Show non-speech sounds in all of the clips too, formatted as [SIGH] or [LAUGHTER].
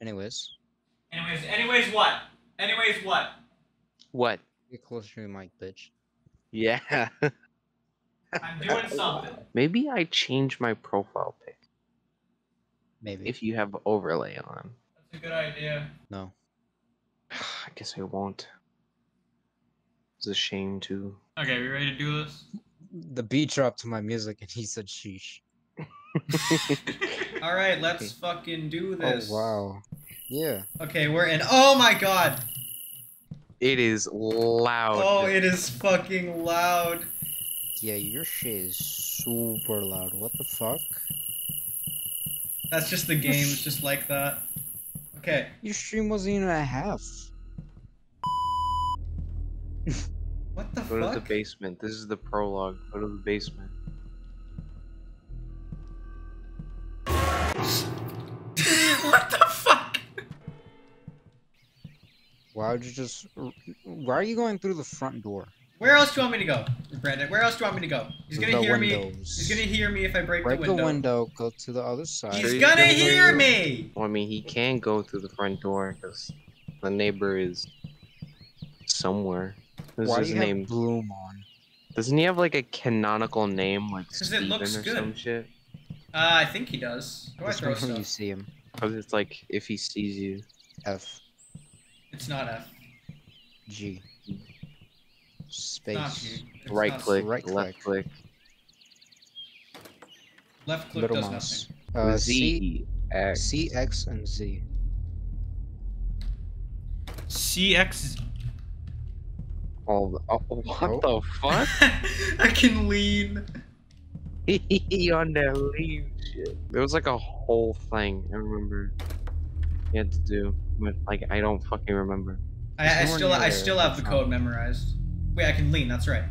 Anyways, Anyways, anyways, what? Anyways, what? What? get closer to your mic, bitch. Yeah. [LAUGHS] I'm doing something. Maybe I change my profile pic Maybe. if you have overlay on. That's a good idea. no. [SIGHS] I guess I won't. It's a shame to. Okay, we ready to do this? The beat dropped to my music and he said sheesh. [LAUGHS] All right, let's fucking do oh, this. Oh wow. Yeah. Okay, we're in. Oh my god. It is loud. Oh, it is fucking loud. Yeah, your shit is super loud. What the fuck? That's just the game. It's just like that. Okay. Your stream wasn't even a half. What the Go to the basement. This is the prologue. Go to the basement. Would you just? Why are you going through the front door? Where else do you want me to go, Brandon? Where else do you want me to go? He's gonna The hear me. He's gonna hear me if I break, Break the window. the window. Go to the other side. He's He's gonna gonna hear hear me. Well, I mean, he can go through the front door because the neighbor is somewhere. What's Why do his you have name? Bloom on? Doesn't he have like a canonical name like 'Cause it looks or good. some shit? Uh, I think he does. Where do I Just throw when you see him. Because it's like if he sees you. F It's not F. G space. G. It's right click, right left click. Left click Little does mouse. nothing. Uh, Z C, X. C, X, and Z. CX. Oh, oh, [LAUGHS] what Oh. the fuck? [LAUGHS] I can lean. [LAUGHS] he on that leave shit. There was like a whole thing I remember he had to do, but like I don't fucking remember. I, I still I still have the code memorized. Wait, I can lean. That's right.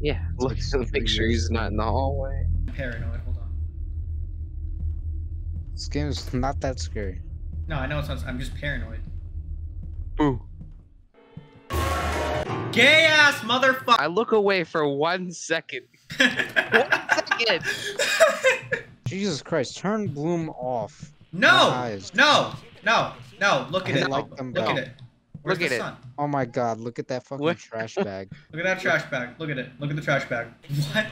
Yeah, [LAUGHS] look, like make three sure he's not in the hallway. I'm paranoid. Hold on. This game is not that scary. No, I know it's not. I'm just paranoid. Boo. Gay ass motherfucker. I look away for one second. [LAUGHS] One second. [LAUGHS] Jesus Christ! Turn Bloom off. no, My eyes. no, no, no. Look at I it. like them Look at it. Where's Look the at it. sun? Oh my God! Look at that fucking What? trash bag. [LAUGHS] Look at that trash bag. Look at it. Look at the trash bag. [LAUGHS] What?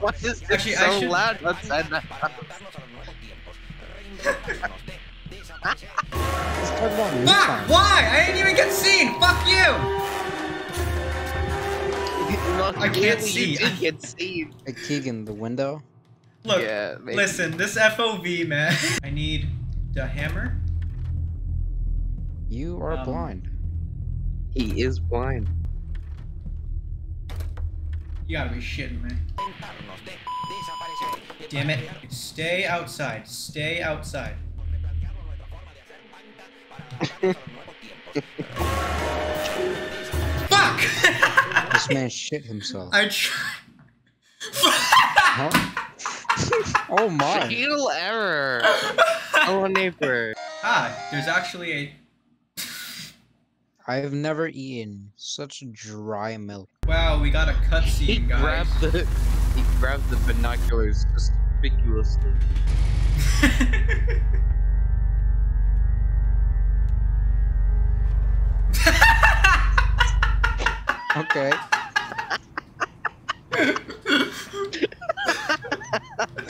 Why is it Actually, so I should- loud outside the house? Let's talk about Fuck! Why? I didn't even get seen. Fuck you. Look, I can't clearly see. You did get seen. Hey, Keegan, the window. Look. yeah. Listen, this FOV man. [LAUGHS] I need the hammer. You are Um, blind. He is blind. You gotta be shitting me. Damn it. Stay outside. Stay outside. [LAUGHS] Fuck! [LAUGHS] This man shit himself. I tried. Huh? [LAUGHS] oh my! Fatal error. [LAUGHS] oh, neighbor. ah, there's actually a. I have never eaten such dry milk. Wow, we got a He cutscene, guys. grabbed the he grabbed the binoculars conspicuously. [LAUGHS] Okay.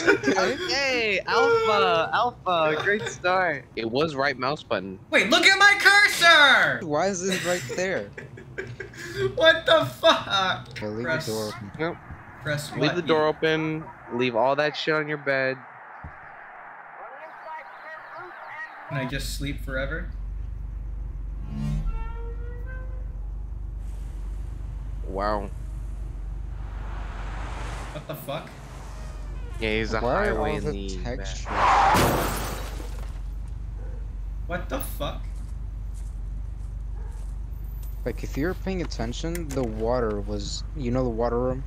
Okay. Hey, Alpha, Alpha, great start. It was right mouse button. Wait, look at my cursor! Why is it right there? [LAUGHS] What the fuck? Okay, leave Press- the door open. Yep. Press what? Leave the door open. Leave all that shit on your bed. Can I just sleep forever? Wow. What the fuck? Yeah, he's a Why highway all in the the texture? What the fuck? Like, if you were paying attention, the water was, you know, the water room.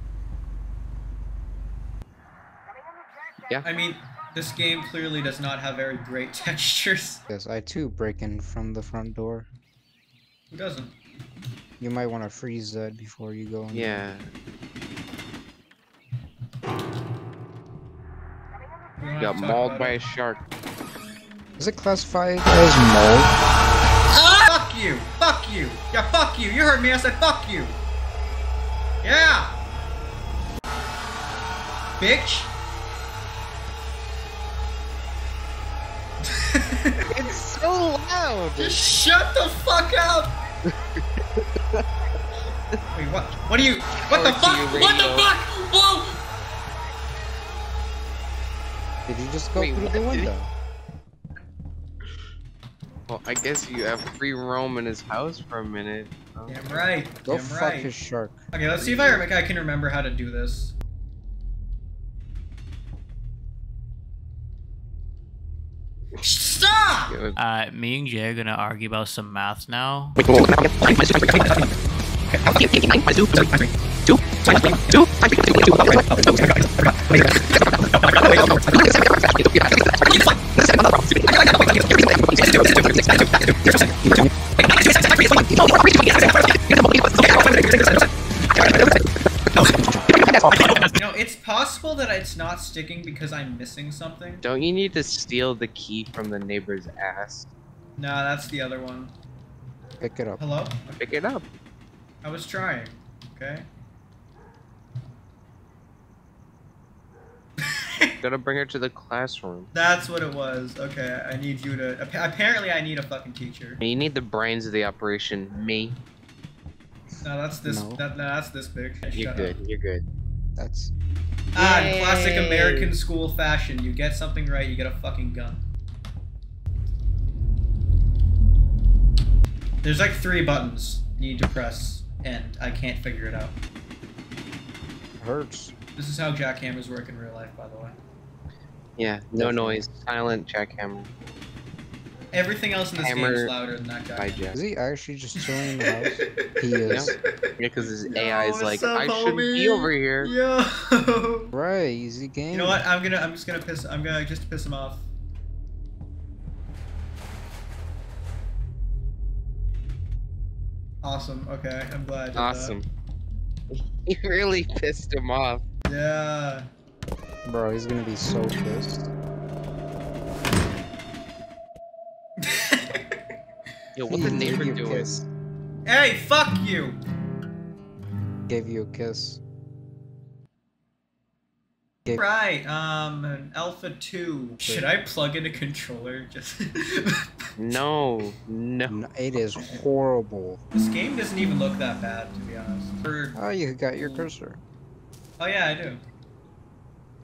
Yeah. I mean, this game clearly does not have very great [LAUGHS] textures. Yes, I too break in from the front door. Who doesn't? You might want to freeze that before you go in. Yeah. We Got mauled by a shark. Is it classified as mold? Ah! Fuck you! Fuck you! Yeah, fuck you! You heard me, I said fuck you! Yeah! Bitch! [LAUGHS] It's so loud. Just shut the fuck up! [LAUGHS] Wait, what? What are you? What the fuck? you, What the fuck? Whoa! You just go Wait, through what the did he- window? Well, I guess you have free roam in his house for a minute. Oh. Damn right. Go Damn fuck right. his shark. Okay, let's see if I, I can remember how to do this. Stop! Uh, me and Jay are gonna argue about some math now. You know, it's possible that it's not sticking because I'm missing something. Don't you need to steal the key from the neighbor's ass? Nah, that's the other one. Pick it up. Hello? Pick it up. I was trying. Okay. Gotta bring her to the classroom. That's what it was. Okay, I need you to. Apparently, I need a fucking teacher. You need the brains of the operation. Me. No, that's this. No. That, no, that's this big. You're Shut good. Up. You're good. That's Ah, in classic American school fashion, you get something right, you get a fucking gun. There's like three buttons you need to press, and I can't figure it out. hurts. This is how jackhammers work in real life, by the way. Yeah. No Definitely. noise. Silent jackhammer. Everything else in this game is louder than that By guy. Jack. Is he actually just chilling in the house? [LAUGHS] He is. Yeah, because his Yo, AI is like, up, I shouldn't be over here. Yo. [LAUGHS] Right, easy game. You know what? I'm gonna. I'm just gonna piss. I'm gonna just piss him off. Awesome. Okay, I'm glad. I that. Awesome. [LAUGHS] You really pissed him off. Yeah. Bro, he's gonna be so pissed. [LAUGHS] Yo, what He the neighbor you a doing? kiss. hey, fuck you. Gave you a kiss. Gave- Right. Um, an Alpha Two. Should I plug in a controller? [LAUGHS] Just. No, no. It is horrible. this game doesn't even look that bad, to be honest. For... Oh, you got your cursor. Oh yeah, I do.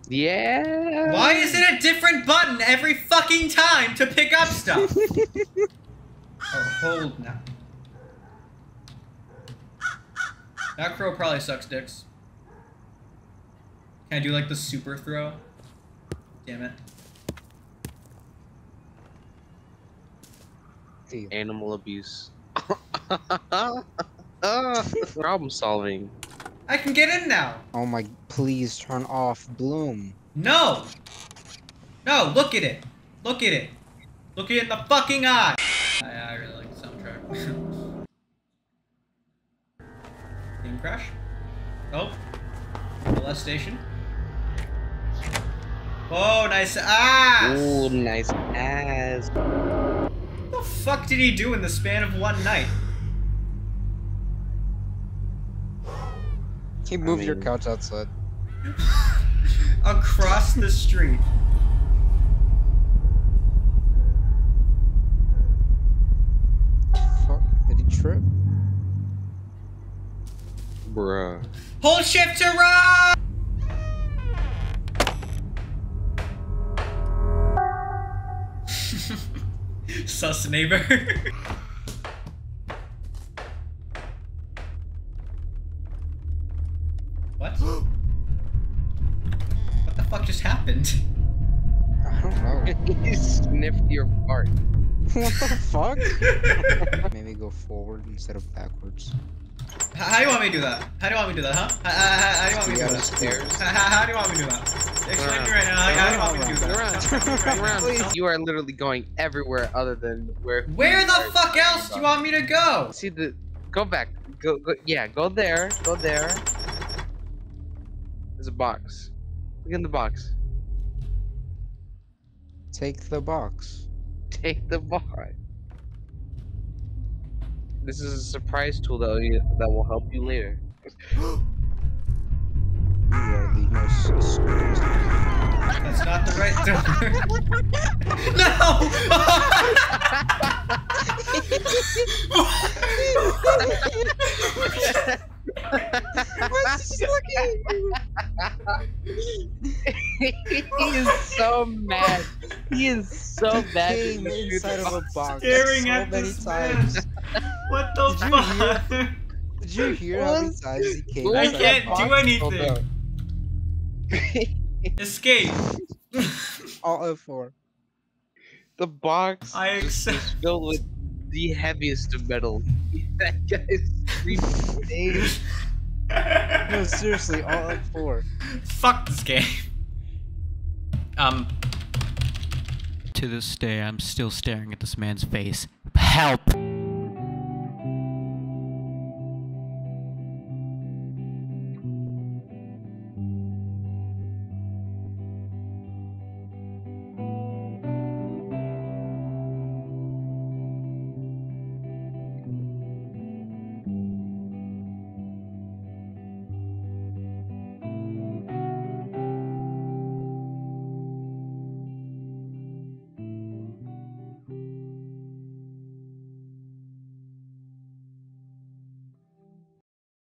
Yeah. Why is it a different button every fucking time to pick up stuff? [LAUGHS] oh, hold now. That crow probably sucks dicks. Can I do like the super throw? Damn it. Animal abuse. [LAUGHS] Ah, problem solving. I can get in now. Oh my, please turn off Bloom. No. No, look at it. Look at it. Look at it in the fucking eye. I, I really like the soundtrack. [LAUGHS] Game crash. Oh. Molestation. Oh, nice ass. Ooh, nice ass. What the fuck did he do in the span of one night? He moved your mean- couch outside. [LAUGHS] Across the street. Fuck, did he trip? Bruh. Hold shift to run! [LAUGHS] Sus neighbor. [LAUGHS] fuck just happened? I don't know. [LAUGHS] he sniffed your fart. what the [LAUGHS] fuck? [LAUGHS] Maybe go forward instead of backwards. How do you want me to do that? How do you want me to do that, huh? How, how, how, how do you want me to do that? stairs. How, how, how do you want me to do that? Explain to me right now. How, how do you want me to do Turn that? around, Tell me turn around, please. You are literally going everywhere other than where. Where the fuck else do you want me to go? See the. Go back. Go, go. Yeah, go there. Go there. There's a box. Look in the box. Take the box. Take the bar. This is a surprise tool that will, that will help you later. [GASPS] You are the most stupidest. That's not the right door. [LAUGHS] [LAUGHS] [LAUGHS] What's he [LAUGHS] looking he is so mad. He is so mad. Came that you inside of a box. box Staring so at many this times. man. What the Did you hear? Did you hear how many What? times he came What I was inside can't do box? Hold anything. up. Escape. [LAUGHS] All of four. the box I accept- is filled with the heaviest of metal. [LAUGHS] that guy's screaming days. [LAUGHS] No, seriously, Alt F4. Fuck this game. Um, To this day, I'm still staring at this man's face. Help!